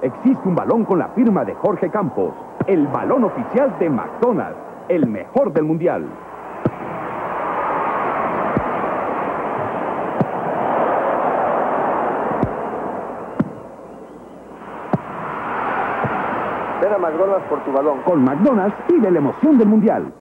Existe un balón con la firma de Jorge Campos, el balón oficial de McDonald's, el mejor del mundial. Ven a McDonald's por tu balón. Con McDonald's pide la emoción del mundial.